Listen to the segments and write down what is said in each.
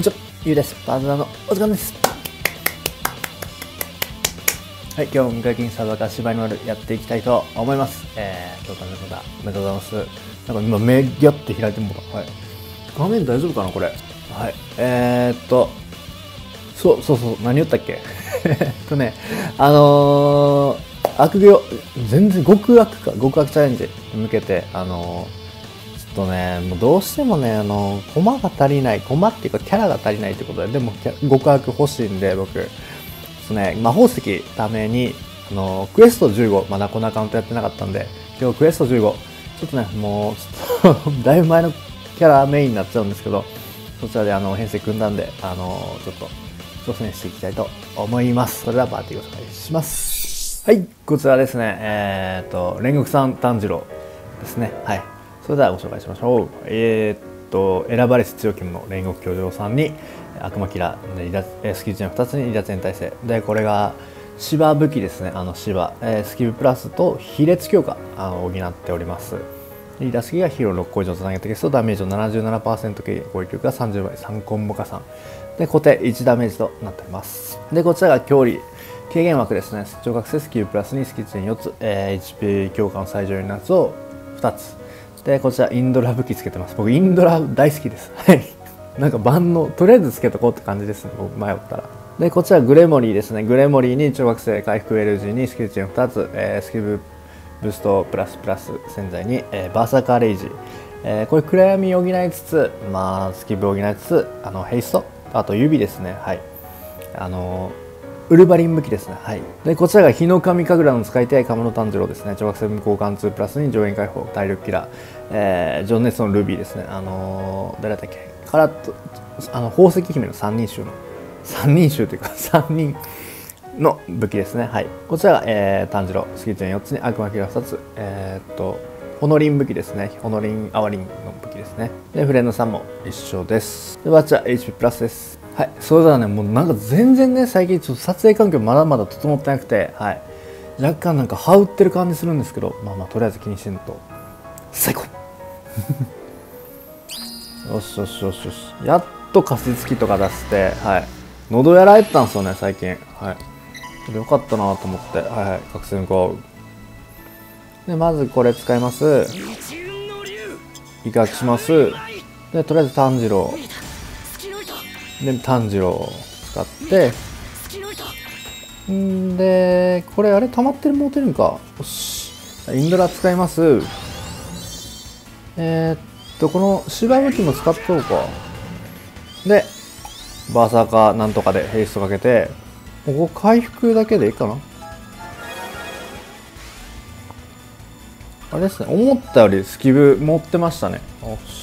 にちは、ゆうです。パズラのお時間です。はい、今日も無課金サバカ芝居の丸やっていきたいと思います。えー、今日の方、おめでとうございます。なんか今目ギャッて開いてもら。はい。画面大丈夫かなこれ？はい。えーっと、そうそうそう、何言ったっけ？えっとね、あのー、悪行、全然極悪か、極悪チャレンジに向けて、あのーとね、もうどうしてもね、あの、コマが足りない、コマっていうかキャラが足りないってことで、でも極悪欲しいんで、僕、ちょっとね、魔法石ために、あの、クエスト15、まだこのアカウントやってなかったんで、今日クエスト15、ちょっとね、もう、ちょっと だいぶ前のキャラメインになっちゃうんですけど、そちらであの、編成組んだんで、あの、ちょっと、挑戦していきたいと思います。それではパーティーご紹介します。はい、こちらですね、えー、っと、煉獄さん炭治郎ですね。はい。それではご紹介しましょう。えー、っと、選ばれし強き者、煉獄教場さんに、悪魔キラー、離脱えースキルチェーン2つに離脱全体制。で、これが、芝武器ですね、あの芝、えースキルプラスと比列強化あの補っております。リーダースキがヒーロー6個以上つなげて消すとダメージを77%軽攻撃力が30倍3コンボ加算。で固定1ダメージとなっております。でこちらが強利軽減枠ですね。聴覚性スキルプラスにスキルチェーン4つ、えー HP 強化の最上位のやつを2つ。でこちらインドラ武器つけてます。僕インドラ大好きです。はい。なんか万能とりあえずつけとこうって感じですね。僕迷ったら。でこちらグレモリーですね。グレモリーに聴覚性回復 L 字にスキルチェーン2つ、えースキルブーストプラスプラス洗剤に、えーバーサーカーレイジ、えーこれ暗闇を補いつつまあスキルを補いつつあのヘイスト。あと指ですね。はい。あのウルヴァリン武器ですね。はい。で、こちらが日の神神楽の使い手、鴨野炭治郎ですね。聴覚性無効貫通プラスに上演解放、体力キラー、えー、情熱のルビーですね。あのー誰だっけ？からと、あの、宝石姫の三人衆の、三人衆というか、三人の武器ですね。はい。こちらが、えー、炭治郎、スキルチェーン4つに悪魔キラー2つ、えーっと、ホノリン武器ですね。ホノリン、アワリンの武器ですね。で、フレンドさんも一緒です。で、バッチは HP プラスです。はい。それではね、もうなんか全然ね、最近ちょっと撮影環境まだまだ整ってなくて、はい。若干なんか羽打ってる感じするんですけど、まあまあ、とりあえず気にしてんと、最高 よしよしよしよし。やっと加湿器とか出して、はい。喉やられてたんですよね、最近。はい。よかったなと思って、はいはい。覚醒無効。で、まずこれ使います。威嚇します。で、とりあえず炭治郎。で、炭治郎を使って、んで、これあれ溜まってる持てるんか。よし。インドラ使います。えー、っと、この芝向きも使っとうか。で、バーサーカーなんとかでヘイストかけて、ここ回復だけでいいかな。あれですね、思ったよりスキブ持ってましたね。よし。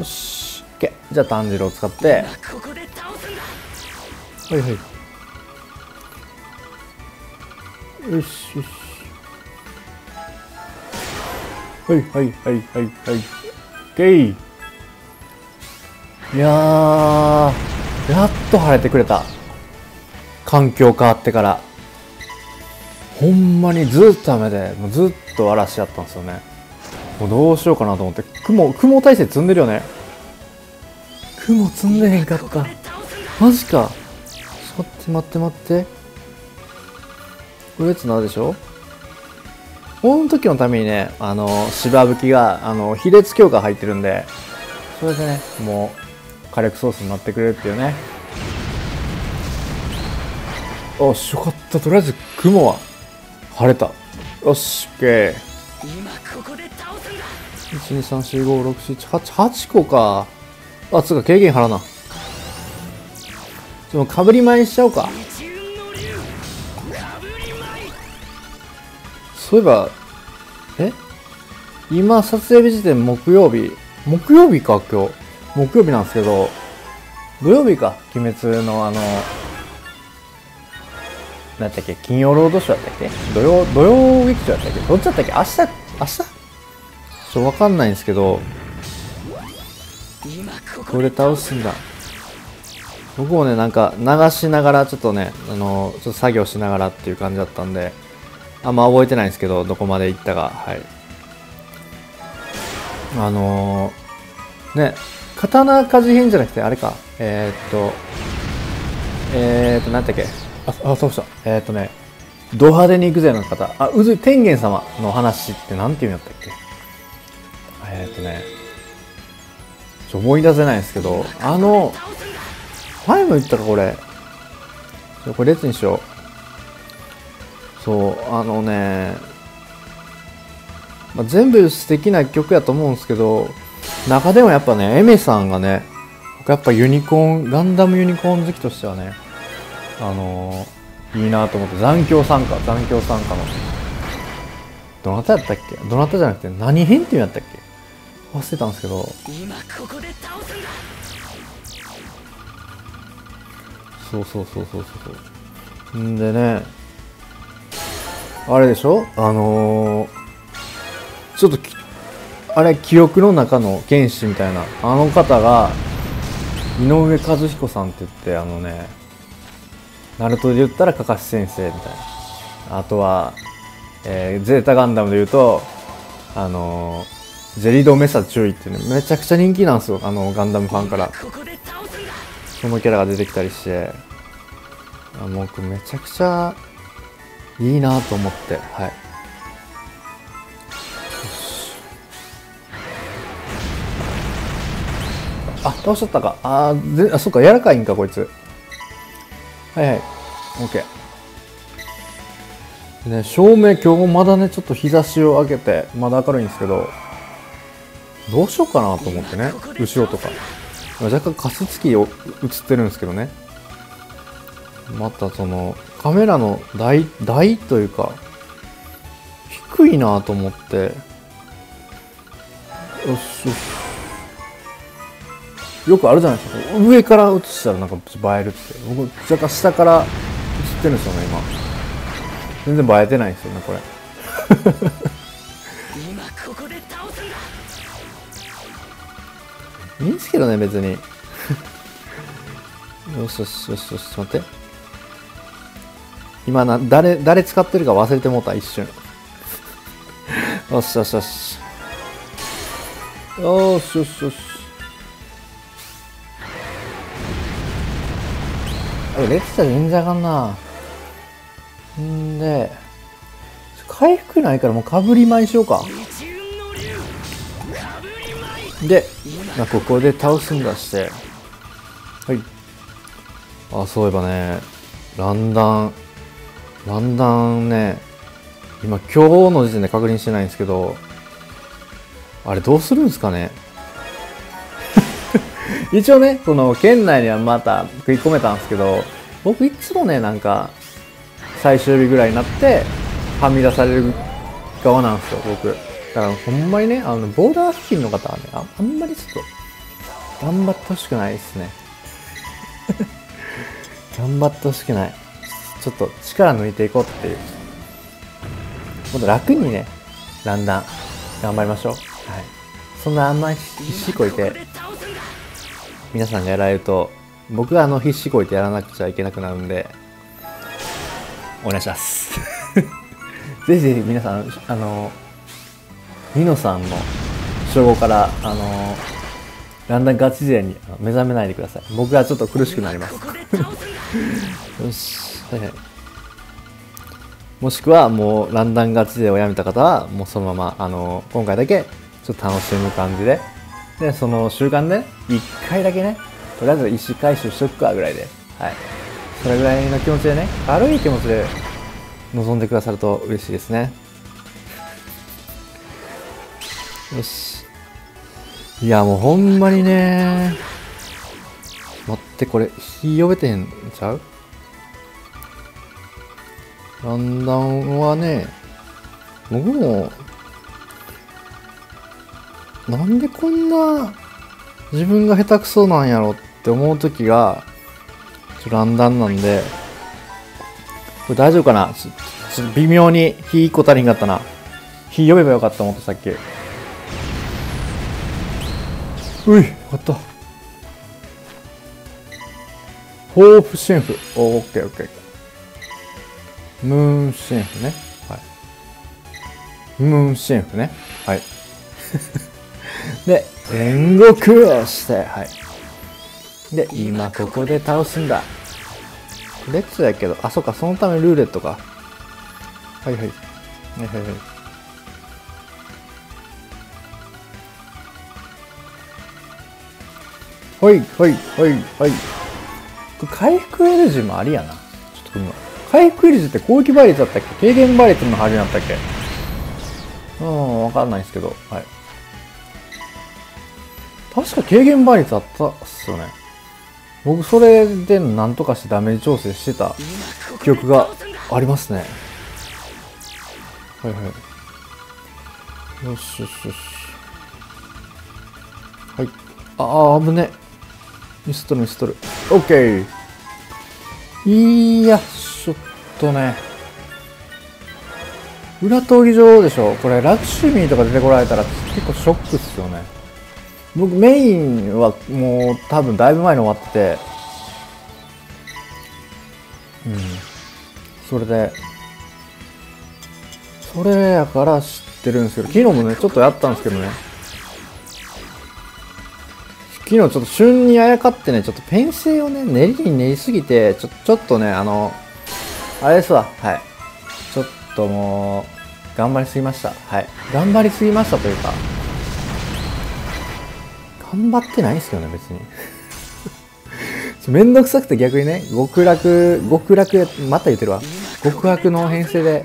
よし。OK。じゃあ炭治郎を使って、はいはい。よしよし。はいはいはいはいはい。オッケー。いや、やっと晴れてくれた。環境変わってから。ほんまにずっと雨で、もうずっと嵐やったんですよね。もうどうしようかなと思って、雲、雲体制積んでるよね。雲積んでへんかった。マジか。待って待って待って。これつなでしょ？この時のためにね、あの、芝吹きが、あの、比列強化入ってるんで、それでね、もう、火力ソースになってくれるっていうね。よし、よかった。とりあえず、雲は、晴れた。よし、オッケー。今ここ1,2,3,4,5,6,7,8,8個か。あ、つうか、軽減払うな。でも、かぶり前しちゃおうか。そういえば、え？今、撮影日時点木曜日。木曜日か、今日。木曜日なんですけど、土曜日か、鬼滅のあの、なんだっけ、金曜ロードショーだったっけ？土曜、土曜劇場だったっけ？どっちだったっけ？明日、明日？ちょっとわかんないんですけど、これ倒すんだ。僕もね、なんか流しながら、ちょっとね、あの、ちょっと作業しながらっていう感じだったんで、あんま覚えてないんですけど、どこまで行ったか、はい。あのーね、刀鍛冶編じゃなくて、あれか。えー、っと、えー、っと、なんだっけ。あ、あ、そうした。えー、っとね、ド派手に行くぜの方。あ、うず、天元様の話ってなんて言うんやったっけえー、っとね、ちょ、思い出せないですけど、あの、前も言ったか、これ。これ列にしよう。そう、あのね、まあ、全部素敵な曲やと思うんですけど、中でもやっぱね、エメさんがね、僕やっぱユニコーン、ガンダムユニコーン好きとしてはね、あのー、いいなと思って、残響参加、残響参加の。どなたやったっけ？どなたじゃなくて何編っていうんやったっけ？忘れたんですけど、今ここで倒すんだそうそうそうそうそうそ。んでね、あれでしょ？あのー、ちょっと、あれ、記憶の中の剣士みたいな、あの方が、井上和彦さんって言って、あのね、ナルトで言ったらかかし先生みたいな。あとは、えーゼータガンダムで言うと、あのージェリドメサ注意っていうね、めちゃくちゃ人気なんですよ、あの、ガンダムファンから。そのキャラが出てきたりして、あもう僕めちゃくちゃいいなと思って、はい。あ、倒しちゃったか。あーぜ、あ、そっか、柔らかいんか、こいつ。はいはい。オッケー。ね、照明今日もまだね、ちょっと日差しを開けて、まだ明るいんですけど、どうしようかなと思ってね、後ろとか。若干加湿器を映ってるんですけどね。またそのカメラの台台というか低いなと思って。よしよしよくあるじゃないですか。上から映したらなんか映えるって。僕若干下から映ってるんですよね今。全然映えてないんですよねこれ。いいんですけどね、別に。よしよしよしよし、ちょっと待って。今な、誰、誰使ってるか忘れてもうた、一瞬。よしよしよし。よしよしよし。あ、レッツじゃ全然あかんな。んで、回復ないからもうかぶり舞いしようか。で、まあ、ここで倒すんだして。はい。あ、そういえばね、ランダン、ランダンね、今今日の時点で確認してないんですけど、あれどうするんですかね？一応ね、その県内にはまた食い込めたんですけど、僕いつもね、なんか、最終日ぐらいになって、はみ出される側なんですよ、僕。だからほんまにね、あの、ボーダー付近の方はね、ああんまりちょっと、頑張ってほしくないですね。頑張ってほしくない。ちょっと力抜いていこうっていう。もっと楽にね、だんだん頑張りましょう。はい。そんなあんまり必死こいて、皆さんがやられると、僕があの必死こいてやらなくちゃいけなくなるんで、お願いします。ぜひぜひ皆さん、あの、ニノさんの称号から、あの、だんだんガチ勢に目覚めないでください。僕はちょっと苦しくなりますよし。はいはい。もしくは、もう、ランダンガチ勢をやめた方は、もうそのまま、あの、今回だけ、ちょっと楽しむ感じで、で、その習慣で、一回だけね、とりあえず石回収しとくか、ぐらいで、はい。それぐらいの気持ちでね、軽い気持ちで臨んでくださると嬉しいですね。よし。いや、もうほんまにね、待って、これ、火呼べてへんちゃう？ランダンはね、僕も、なんでこんな自分が下手くそなんやろって思う時が、ちょランダンなんで、これ大丈夫かな？微妙に火一個足りんかったな。火呼べばよかった思ってさっき。うい、よかった。ホープシェンフ。おオッケーオッケー。ムーンシェンフね。はい。ムーンシェンフね。はい。で、煉獄をしてはいで今ここで倒すんだレッツやけどあそっかそのためルーレットかはいはいはいはいはいはいはいはいはい。回復 L 字もありやな。ちょっと今。回復 L 字って攻撃倍率だったっけ？軽減倍率の始めだったっけ？うんわかんないですけど。はい。確か軽減倍率あったっすよね。僕それでなんとかしてダメージ調整してた記憶がありますね。はいはい。よしよしよし。はい。ああ危ねミスっとるミスっとる。オッケーいやちょっとね。裏闘技場でしょ？これラクシュミーとか出てこられたら結構ショックっすよね。僕メインはもう多分だいぶ前に終わってて。うん。それでそれやから知ってるんですけど昨日もねちょっとやったんですけどね。昨日ちょっと旬にあやかってねちょっとペン性をね練りに練りすぎてちょちょっとねあのあれですわはいちょっともう頑張りすぎましたはい頑張りすぎましたというか頑張ってないんですけどね、別に。めんどくさくて逆にね、極楽、極楽、また言ってるわ。極悪の編成で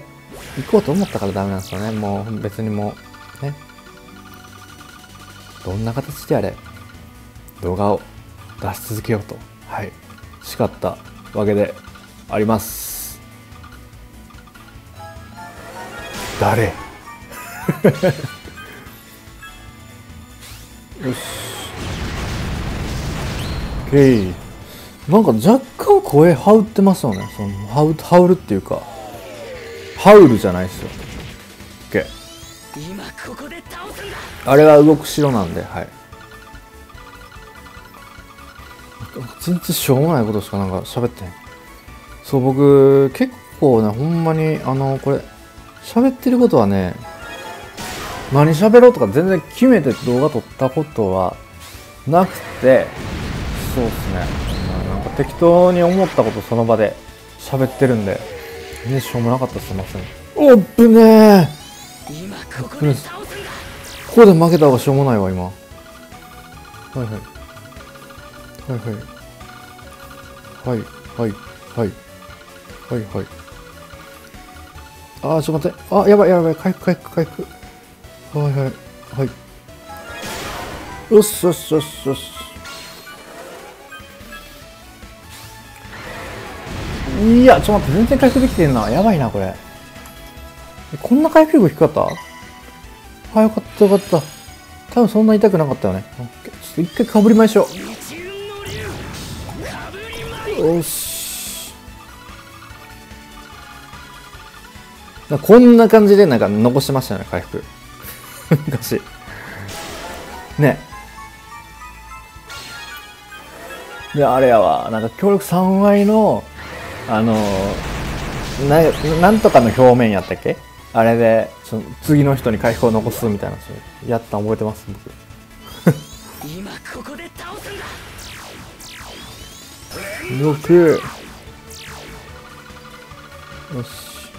行こうと思ったからダメなんですよね。もう別にもう、ね。どんな形であれ、動画を出し続けようと、はい、誓ったわけであります。誰？よし。OK。なんか若干声ハウってますよね。そのハウハウルっていうか、ハウルじゃないですよ。OK。あれは動く城なんで、はい。全然しょうもないことしかなんか喋ってん。そう、僕、結構ね、ほんまに、あの、これ、喋ってることはね、何喋ろうとか全然決めて動画撮ったことはなくて、そうっすね。まあなんか適当に思ったことその場で喋ってるんで、ね、しょうもなかったらすいません。おっぶねー今ここで倒すんだここで負けた方がしょうもないわ、今。はいはい。はいはい。はい、はい、はい。はいはい。あー、ちょっと待って。あ、やばいやばい。回復回復回復。はいはい。はい。よしよしよしよし。いや、ちょっと待って。全然回復できてんな。やばいな、これ。こんな回復力低かった？あ、よかったよかった。多分そんな痛くなかったよね。ちょっと一回かぶりましょ一よし。こんな感じでなんか残しましたよね、回復。昔。ね。で、あれやわ、なんか協力3割の、あのな、なんとかの表面やったっけ？あれで、その次の人に回復を残すみたいな、やったの覚えてます、僕。今ここで6よし。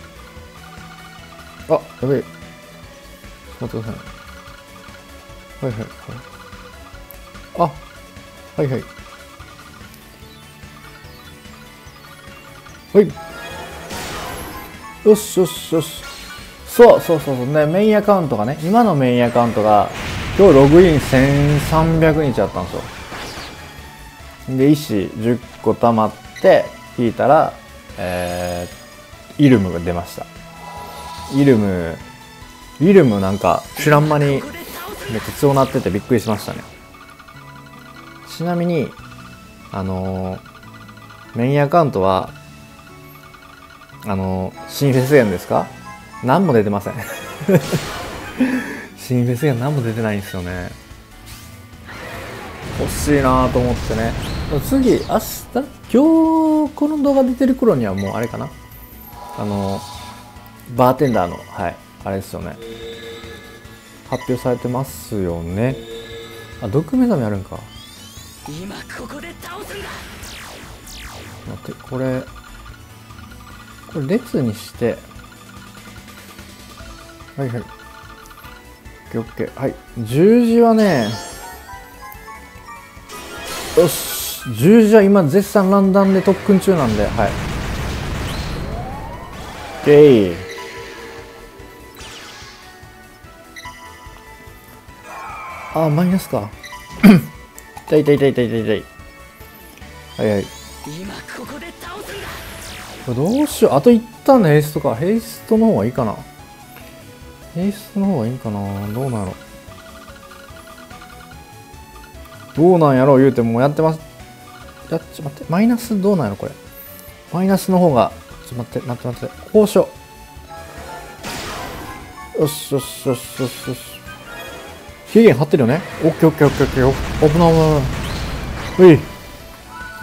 あやべえ。待ってください。はいはいはい。あはいはい。はい。よしよしよし。そうそうそうそう。ねメインアカウントがね今のメインアカウントが今日ログイン1300日あったんですよ。で石10個溜まって引いたら、えー、イルムが出ました。イルムイルムなんか知らん間にめっちゃ強なっててびっくりしましたね。ちなみにあのーメインアカウントはあのー新フェスゲームですか？何も出てません。新フェスゲーム何も出てないんですよね。欲しいなと思ってね。次明日？今日この動画出てる頃にはもうあれかな？あのバーテンダーのはいあれですよね。発表されてますよね。あ毒目覚めあるんか。今ここで倒すんだ。待ってこれこれ列にして。はいはい。オッケーオッケー。はい十字はねよし十字は今絶賛ランダムで特訓中なんではい。オッケーあマイナスか？痛い痛い痛い痛い痛い痛い。はい。はい今ここで倒すんだこれどうしよう。あと一旦のヘイストか。ヘイストの方がいいかな。ヘイストの方がいいかな。どうなんやろ。どうなんやろ。う言うてもうやってます。やっちょ待ってマイナスどうなんやろこれ。マイナスの方がちょっと待って待って待って。こうしよしよしよしよしよし。期限張ってるよね？オッケーオッケーオッケーオッケー。お危ない危ない危ない。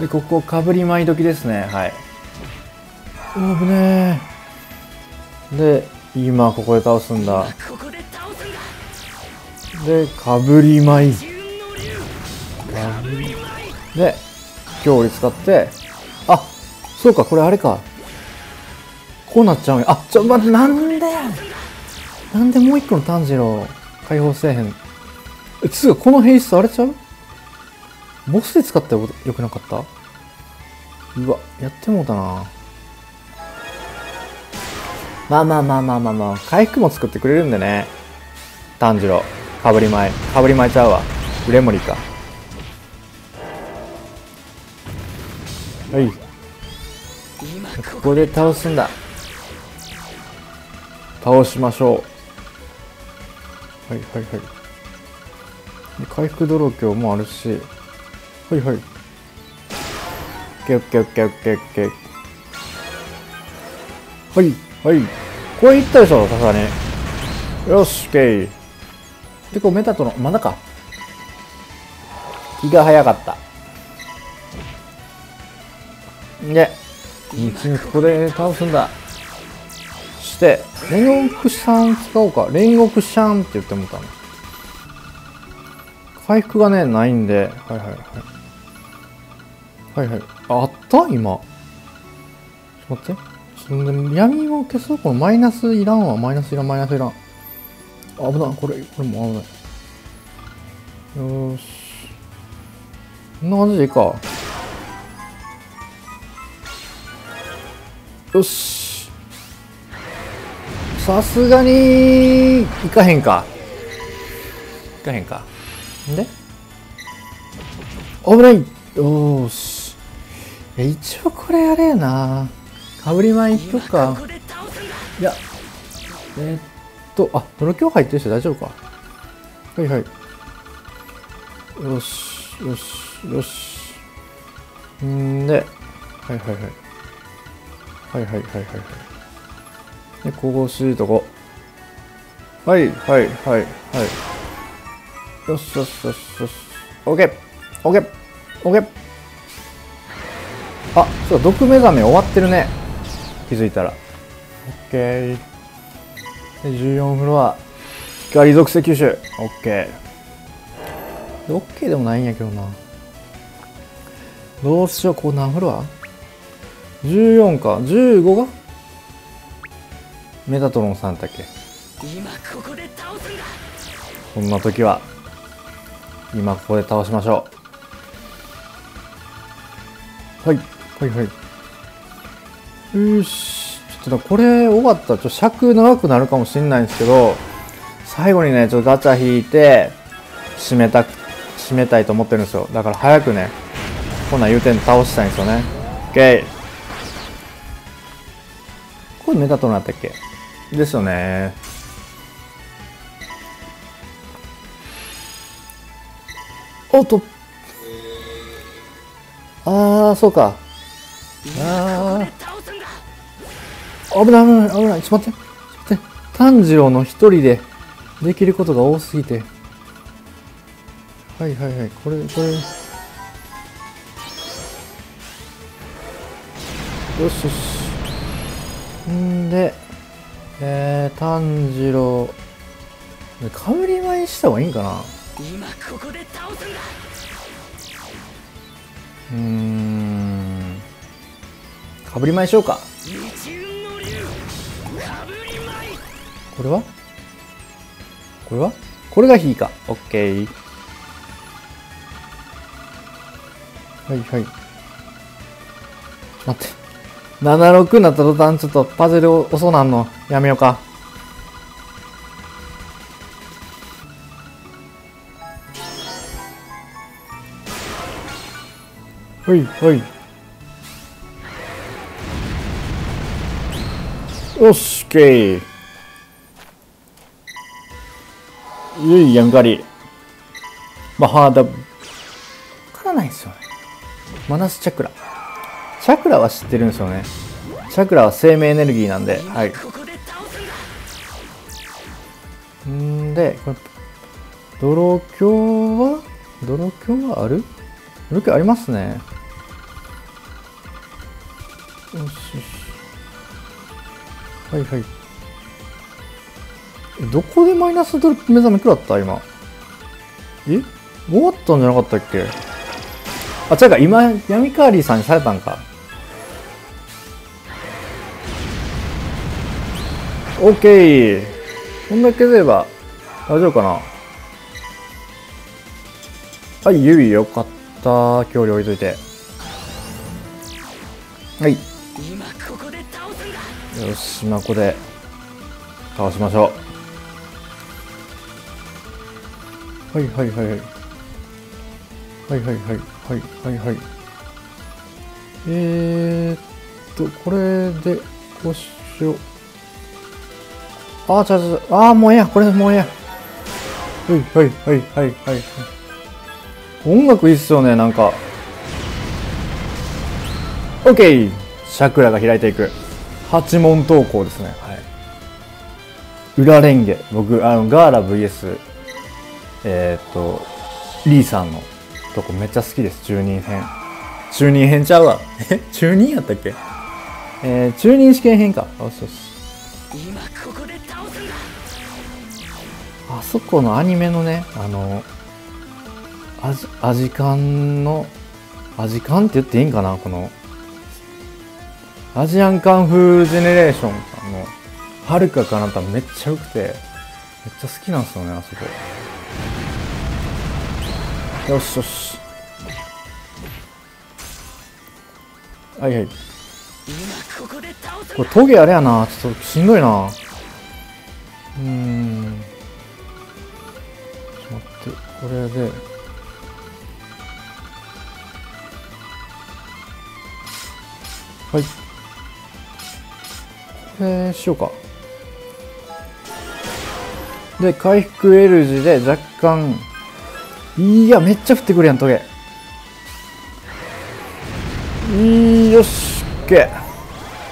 でここかぶり舞い時ですね。はい。危ねえ。で今ここで倒すんだ。でかぶり舞い。自分の竜かぶり舞い。で強利使ってあそうかこれあれか。こうなっちゃうんや。あちょ待ってなんでなんでもう一個の炭治郎解放せえへん。えつうかこのヘイストあれちゃう？ボスで使ったらよくなかった？うわやってもうたな。まあまあまあまあまあまあ回復も作ってくれるんでね。炭治郎かぶり舞いかぶり舞いちゃうわ。レモリか。はい。今こここで倒すんだ。倒しましょう。はいはいはい。で回復泥鏡もあるし。はいはい。ケッケッケッケッケー。はいはい。これいったでしょさすがに。よしオッケー。でこうメタとのまだか気が早かったで次にここで倒すんだ。して煉獄シャン使おうか。煉獄シャンって言ってもうたの。回復がねないんで。はいはいはい。はいはい。ああった？今。ちょっと待って。そんで闇を消そう。このマイナスいらんわ。マイナスいらんマイナスいらん。あ危ない。これこれも危ない。よーし。こんな感じでいいかよし。さすがにいかへんか。いかへんか。んで？危ない。よし。一応これあれやな。かぶり前いっとくか。いやえーっとあドロキョウ入ってるし大丈夫か。はいはい。よしよしよし。んで。はいはいはい。はいはいはいはい。はいでここしいとこはいはいはいはい。よしよしよしよしオッケー。オッケー。オッケー。あそう毒目覚め終わってるね。気づいたら。オッケー。で14フロア。光属性吸収。オッケー。でオッケーでもないんやけどな。どうしようこう何フロア？14か。15が？メタトロンさんだっけ？今ここで倒すんだ。そんな時は今ここで倒しましょう。はい。はいはい。よし。ちょっとねこれ終わったらちょっと尺長くなるかもしれないんですけど最後にねちょっとガチャ引いて締めたく締めたいと思ってるんですよ。だから早くねこんなん言うてんの倒したいんですよね。OK これメタトロンだったっけ？ですよね。おっと。ああそうか。今ここで倒すんだ危ない危ない危ない。ちょって。ちょっと待って。炭治郎の一人でできることが多すぎて。はいはいはい。これこれ。よしよし。んでえー、炭治郎。かぶり舞いした方がいいんかな？今ここで倒すんだうーん。かぶりましょうか。これは？これは？これが火か。オッケー。はいはい。待って。76になった途端ちょっとパズル遅なんのやめようか。はいはい。よし OK ゆいやんかり。まあハード。わからないですよね。マナスチャクラ。チャクラは知ってるんですよね。チャクラは生命エネルギーなんではい。んでこれ泥鏡は泥鏡はある？泥鏡ありますね。よしよし。はいはい。どこでマイナスドロップ目覚め食らった？今。え？終わったんじゃなかったっけ？あ違うか。今闇カーリーさんにされたんか。オッケーこんだけでれば大丈夫かな？はい、指よかった。距離置いといて。はい。よし、今ここで倒しましょう。はいはいはいはい。はいはいはいはいはいはい。えーっと、これで、こうしよう。あー、ちゃちあー、もうええや。これでもうええや。はいはいはいはいはいはい。音楽いいっすよね、なんか。オッケーチャクラが開いていく。八問投稿ですね。はい。裏レンゲ。僕、あの、ガーラ VS、えーっと、リーさんのとこめっちゃ好きです。中任編。中任編ちゃうわ。え？中任やったっけ？えー、中任試験編か。よしよし。今ここであそこのアニメのね、あの、アジ、アジカンの、アジカンって言っていいんかなこの、アジアンカンフージェネレーションさんの、はるかかなためっちゃ良くて、めっちゃ好きなんですよね、あそこ。よしよし。はいはい。今これトゲあれやなちょっとしんどいなうーんこれで。はい。これしようか。で回復 L 字で若干いやめっちゃ降ってくるやんトゲ。いいよし OK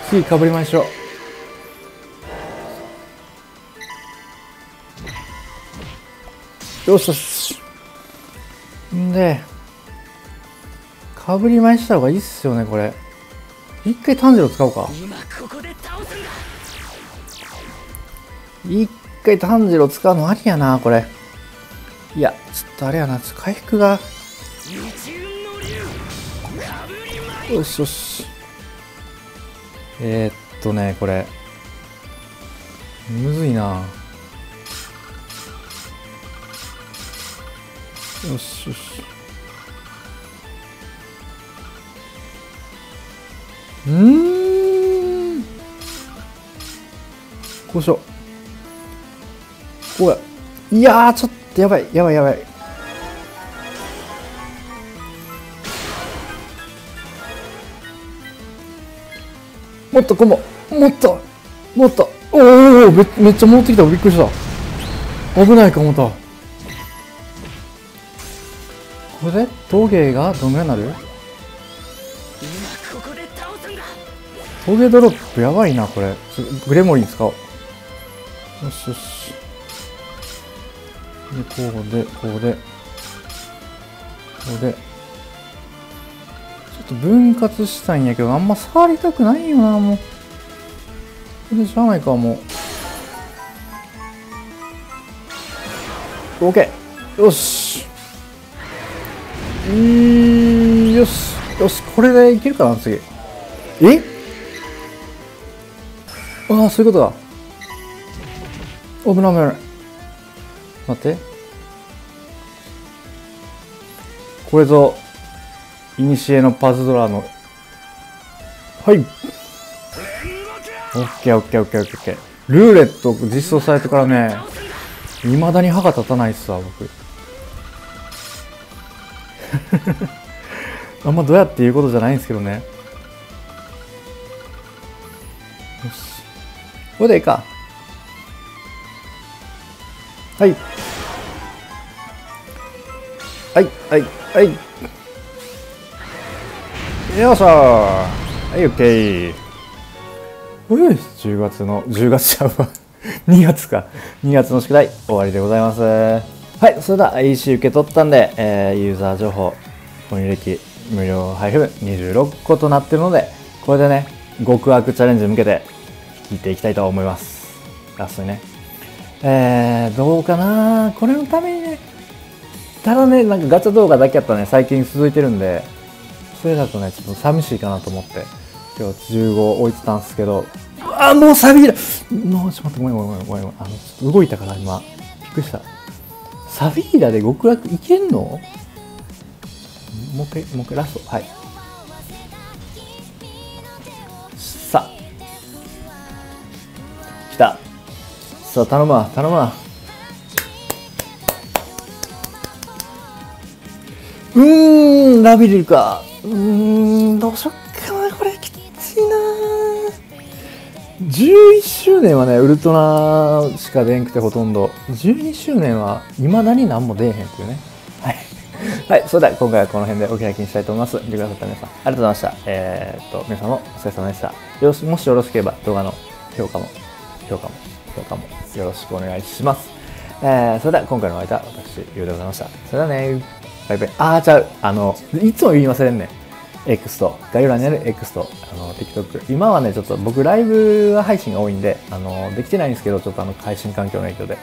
火かぶりましょう。よしよし。んでかぶりました方がいいっすよねこれ。一回炭治郎使おうか。一回炭治郎使うのありやなこれ。いやちょっとあれやなちょっと回復が。よしよし。えー、っとねこれ。むずいな。よしよし。うん。こうしようこうやいやちょっとやばい。やばいやばい。もっとこも。もっと。もっと。おおおめめっちゃ戻ってきた。びっくりした。危ないか思った。これで？陶芸が？どんぐらいになる陶芸ドロップやばいなこれ。グレモリン使おう。よしよし。でこうでこうで。こうで。ちょっと分割したいんやけどあんま触りたくないよなもう。これでしゃあないかもう。OK よしいいよしよしこれでいけるかな次。え？ああそういうことだ。危ない危ない。待って。これぞいにしえのパズドラの。はい。オッケーオッケーオッケーオッケー。ルーレット実装されてからね未だに歯が立たないっすわ僕。あんまどうやって言うことじゃないんですけどね。よし。これでいいか。はい。はいはいはい。よいしょ。はいオッケーうい10月の10月ちゃうわ2月か。2月の宿題終わりでございます。はいそれでは EC 受け取ったんで、えーユーザー情報購入歴無料配布26個となってるのでこれでね極悪チャレンジに向けて聞いていきたいと思います。ラストにね。えー、どうかな？これのためにね。ただねなんかガチャ動画だけやったらね。最近続いてるんで。それだとねちょっと寂しいかなと思って。今日15置いてたんですけど。あもうサビーだもうちょっと待ってごめんごめんごめんごめんあの動いたから今。びっくりした。サフィーラで極楽いけんの？もう一回もう一回ラスト。はい。さあ。来た。さあ頼むわ頼むわ。うーんラビリルか。うーんどうしよっかなこれきついな。11周年はねウルトラしか出んくてほとんど。12周年は未だに何も出えへんっていうね。はい。はい、それでは今回はこの辺でお開きにしたいと思います。見てくださった皆さん、ありがとうございました。えー、っと、皆さんもお疲れ様でした。よしもしよろしければ動画の評価も、評価も、評価もよろしくお願いします。えー、それでは今回のお相手は私、ゆうでございました。それではね、バイバイ。あー、ちゃう。あの、いつも言い忘れんね。X と、概要欄にある X と、あの、TikTok。今はね、ちょっと僕ライブ配信が多いんで、あの、できてないんですけど、ちょっとあの、配信環境の影響で、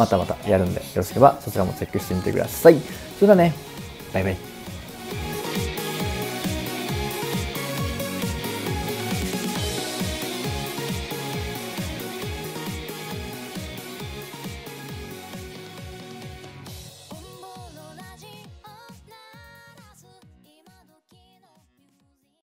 またまたやるんで、よろしければそちらもチェックしてみてください。それではね、バイバイ。